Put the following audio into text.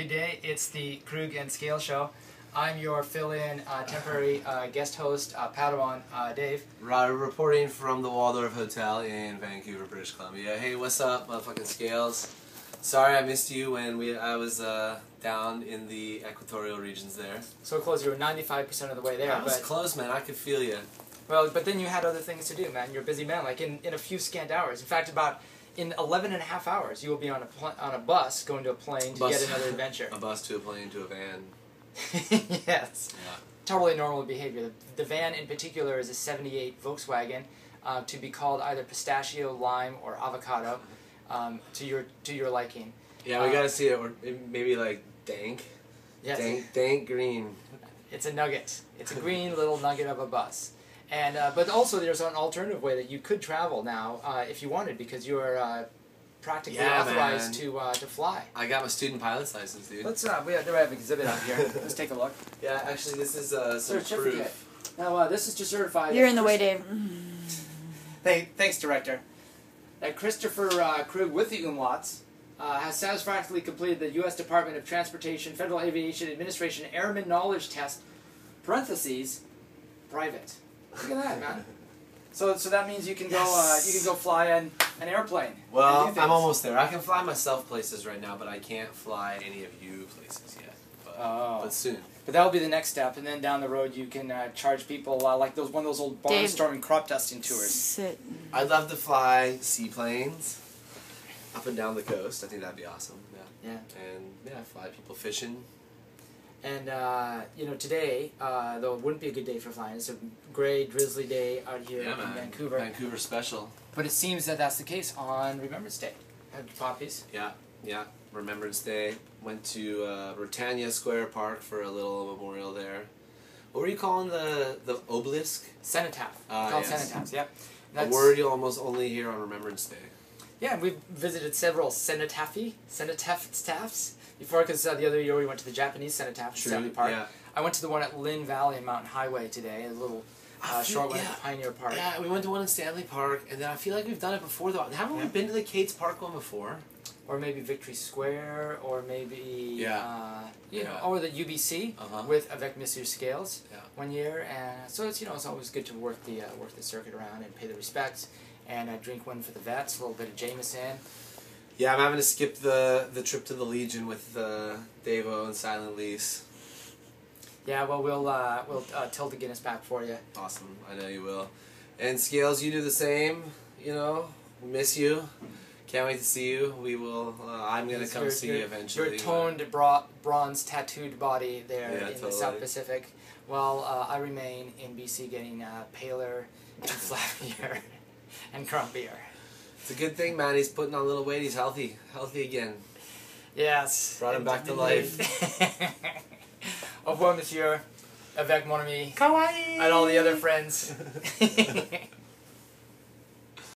Good day, it's the Krug and Scale Show. I'm your fill-in uh, temporary uh, guest host, uh, Padawan uh, Dave. Ryder reporting from the Waldorf Hotel in Vancouver, British Columbia. Hey, what's up, motherfucking Scales? Sorry I missed you when we I was uh, down in the equatorial regions there. So close, you were 95% of the way there. I was but, close, man. I could feel you. well, but then you had other things to do, man. You're a busy man, like in, in a few scant hours. In fact, about in 11 and a half hours, you will be on a, pl- on a bus going to a plane to Bus. get another adventure. A bus to a plane to a van. yes. Yeah. Totally normal behavior. The, the van in particular is a 78 Volkswagen uh, to be called either pistachio, lime, or avocado um, to your to your liking. Yeah, we Uh, gotta see it. Or maybe like dank. Yes. Dank, dank green. It's a nugget. It's a green little nugget of a bus. And uh, but also there's an alternative way that you could travel now uh, if you wanted because you are uh, practically Yeah, authorized man. to uh, to fly. I got my student pilot's license, dude. Let's uh, we have, we have an exhibit out here. Let's take a look. Yeah, actually, this is uh, some Certificate. proof. Now uh, this is to certify. You're in the way, Dave. Thank, thanks, director. That Christopher uh, Krug with the umlauts uh, has satisfactorily completed the U.S. Department of Transportation Federal Aviation Administration Airman Knowledge Test (parentheses private). Look at that, man. So, so that means you can go uh, you can go fly an, an airplane. Well. I'm almost there. I can fly myself places right now, but I can't fly any of you places yet. But, Oh. but soon. But that will be the next step, and then down the road you can uh, charge people uh, like those one of those old Dave. barnstorming crop dusting tours. Sit. I'd love to fly seaplanes up and down the coast. I think that'd be awesome. Yeah. Yeah. And yeah, fly people fishing. And uh, you know, today, uh, though it wouldn't be a good day for flying, it's a gray, drizzly day out here yeah, in man. Vancouver. Vancouver special. But it seems that that's the case on Remembrance Day. Had poppies. Yeah, yeah. Remembrance Day. Went to uh, Britannia Square Park for a little memorial there. What were you calling the the obelisk? Cenotaph. Ah, called yes. cenotaphs, yep. A word you'll almost only hear on Remembrance Day. Yeah, we've visited several cenotaphy, cenotaphs before, because uh, the other year we went to the Japanese cenotaph in Stanley Park. Yeah. I went to the one at Lynn Valley and Mountain Highway today, a little uh, feel- short one yeah. at Pioneer Park. Yeah, we went to one in Stanley Park, and then I feel like we've done it before though. Haven't Yeah. we been to the Kate's Park one before? Or maybe Victory Square, or maybe, Yeah. uh, you know, Yeah. or the UBC Uh-huh. with Avec Monsieur Scales. Yeah. one year, and so it's you know it's always good to work the uh, work the circuit around and pay the respects, and I drink one for the vets, a little bit of Jameson. Yeah, I'm having to skip the the trip to the Legion with uh, Davo and Silent Lease. Yeah, well we'll uh, we'll uh, tilt the Guinness back for you. Awesome, I know you will. And Scales, you do the same. You know, miss you. Can't wait to see you. We will. Uh, I'm gonna Yes, come your- see your- you eventually. Your toned bra- bronze tattooed body there Yeah, in the. South Pacific, while uh, I remain in BC getting uh, paler and flabbier and crumpier. It's a good thing, man. He's putting on a little weight. He's healthy, healthy again. Yes. Brought him back to life. Au revoir, monsieur. Avec mon ami. Kawaii. And all the other friends.